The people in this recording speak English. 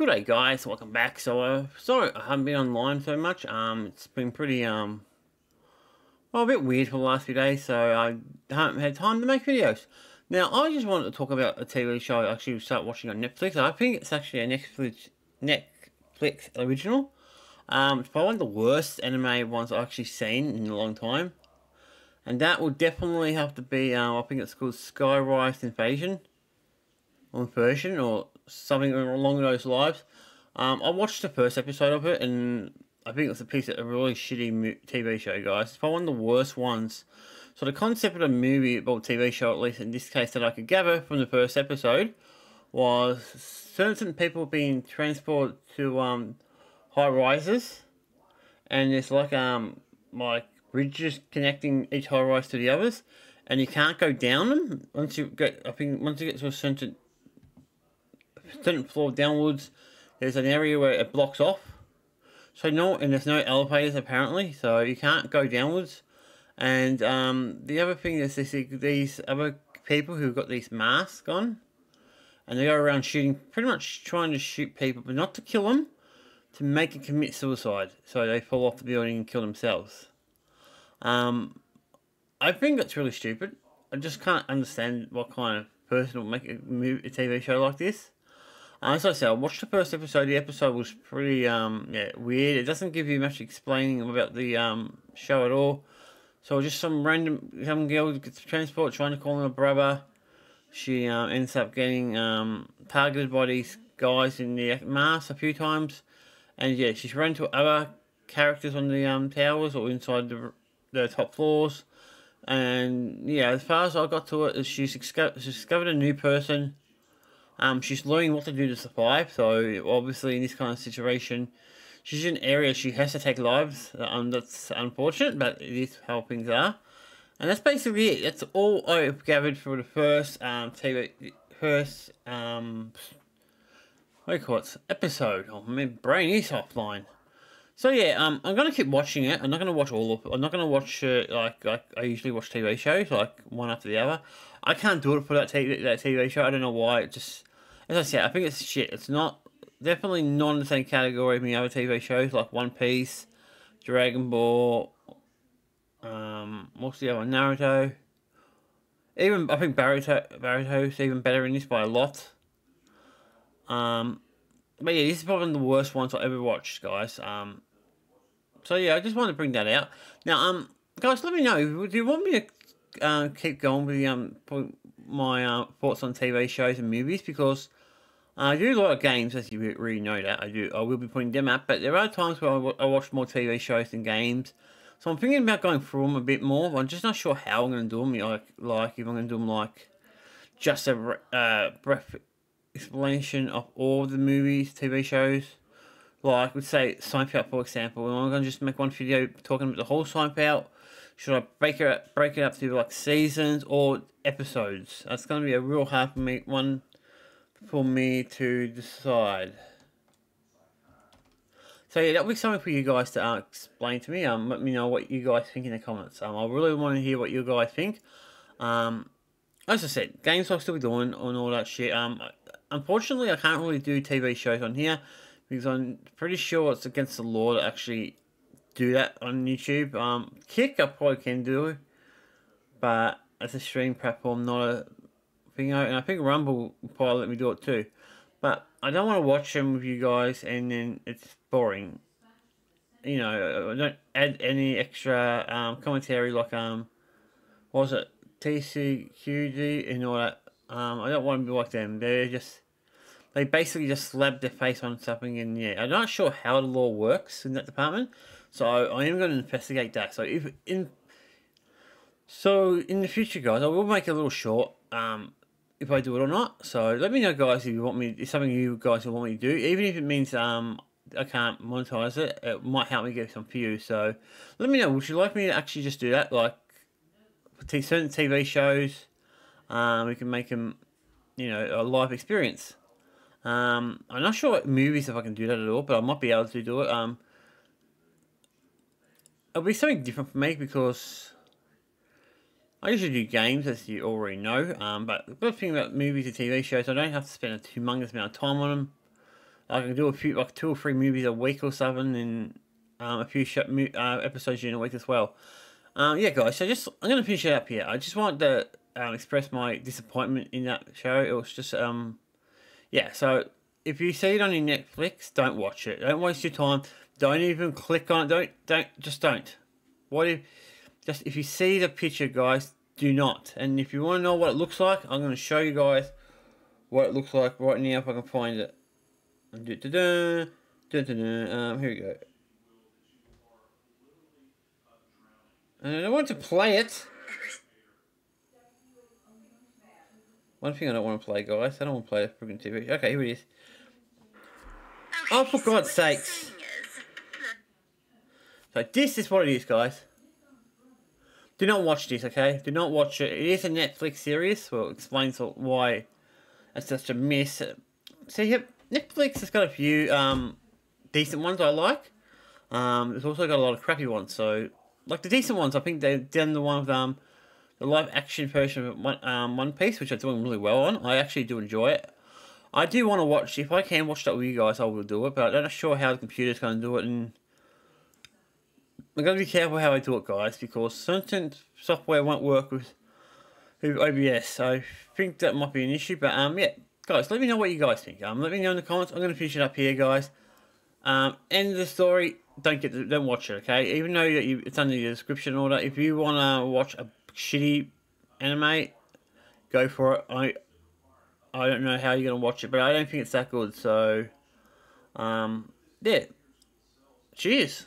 Good day, guys. Welcome back. So, uh, sorry I haven't been online so much. Um, it's been pretty um, well, a bit weird for the last few days, so I haven't had time to make videos. Now, I just wanted to talk about a TV show I actually start watching on Netflix. I think it's actually a Netflix Netflix original. Um, it's probably one of the worst anime ones I've actually seen in a long time. And that would definitely have to be, um, I think it's called Skyrise Invasion. Or Inversion, or something along those lines. Um, I watched the first episode of it, and I think it's a piece of a really shitty TV show, guys. It's probably one of the worst ones. So the concept of the movie, or TV show, at least in this case, that I could gather from the first episode, was certain people being transported to um, high rises, and it's like um like bridges connecting each high rise to the others, and you can't go down them once you get. I think once you get to a certain certain floor downwards, there's an area where it blocks off. So no, and there's no elevators apparently, so you can't go downwards. And um, the other thing is this, these other people who've got these masks on, and they go around shooting, pretty much trying to shoot people, but not to kill them, to make them commit suicide. So they fall off the building and kill themselves. Um, I think that's really stupid. I just can't understand what kind of person would make a TV show like this. As I said, I watched the first episode. The episode was pretty um yeah weird. It doesn't give you much explaining about the um show at all. So just some random some girl gets transport trying to call him a brother. She um, ends up getting um targeted by these guys in the mask a few times, and yeah, she's run into other characters on the um towers or inside the the top floors. And yeah, as far as I got to it, she's discovered a new person um, she's learning what to do to survive, so obviously in this kind of situation, she's in an area she has to take lives. Um, that's unfortunate, but it is how things are. And that's basically it. That's all I've gathered for the first um, TV, first um, what do you call it, episode. Oh, my brain is offline. So yeah, um, I'm gonna keep watching it. I'm not gonna watch all of. I'm not gonna watch it like like I usually watch TV shows, like one after the other. I can't do it for that TV that TV show. I don't know why. It just as I said, I think it's shit. It's not definitely not in the same category as many other TV shows like One Piece, Dragon Ball, um, what's the other Naruto. Even I think Boruto is even better in this by a lot. Um, but yeah, this is probably the worst ones I ever watched, guys. Um, so yeah, I just wanted to bring that out. Now, um, guys, let me know. Do you want me to uh, keep going with the um my uh, thoughts on TV shows and movies? Because I do a lot of games, as you really know that. I do. I will be putting them up, but there are times where I watch more TV shows than games. So I'm thinking about going through them a bit more. I'm just not sure how I'm going to do them. Like, like if I'm going to do them like just a uh, brief explanation of all the movies, TV shows. Like, let's say Seinfeld, for example. And I'm going to just make one video talking about the whole Seinfeld. Should I break it up, break it up to like seasons or episodes? That's going to be a real hard for me one for me to decide. So yeah, that'll be something for you guys to uh, explain to me. Um, let me know what you guys think in the comments. Um, I really want to hear what you guys think. Um, as I said, games I'll still be doing on all that shit. Um, unfortunately, I can't really do TV shows on here because I'm pretty sure it's against the law to actually do that on YouTube. Um, Kick I probably can do, but as a stream platform, not a thing out, and I think Rumble will probably let me do it too. But I don't want to watch them with you guys, and then it's boring. You know, I don't add any extra um, commentary like um, was it TCQD and all that. Um, I don't want to be like them. They're just they basically just slap their face on something, and yeah, I'm not sure how the law works in that department. So I am going to investigate that. So if in so in the future, guys, I will make a little short. Um, if I do it or not. So let me know, guys, if you want me, if something you guys want me to do, even if it means um I can't monetize it, it might help me get some views. So let me know. Would you like me to actually just do that, like certain TV shows? Um, we can make them, you know, a live experience. Um, I'm not sure movies if I can do that at all, but I might be able to do it. Um, it'll be something different for me because I usually do games, as you already know, um, but the good thing about movies and TV shows, I don't have to spend a humongous amount of time on them. I can do a few, like two or three movies a week or something, and um, a few uh, episodes in a week as well. Um, yeah, guys. So just I'm gonna finish it up here. I just want to um, express my disappointment in that show. It was just um, yeah. So if you see it on your Netflix, don't watch it. Don't waste your time. Don't even click on it. Don't don't just don't. What if just if you see the picture, guys, do not. And if you want to know what it looks like, I'm going to show you guys what it looks like right now if I can find it. -da -da, da -da -da. Um, here we go. And I don't want to play it. One thing I don't want to play, guys. I don't want to play a freaking TV. Okay, here it is. Oh, for God's sakes. So this is what it is, guys. Do not watch this, okay? Do not watch it. It is a Netflix series. Well, it explains why it's such a mess. See, Netflix has got a few um, decent ones I like. Um, it's also got a lot of crappy ones. So, like the decent ones, I think they've done the one with um, the live action version of One, um, One Piece, which I'm doing really well on. I actually do enjoy it. I do want to watch, if I can watch that with you guys, I will do it, but I'm not sure how the computer's going to do it, and I'm going to be careful how I do it, guys, because certain software won't work with, OBS, I think that might be an issue, but um, yeah, guys, let me know what you guys think. Um, let me know in the comments. I'm going to finish it up here, guys. Um, end of the story. Don't get, the, don't watch it, okay? Even though you, it's under the description order. If you want to watch a shitty anime, go for it. I I don't know how you're going to watch it, but I don't think it's that good. So, um, yeah. Cheers.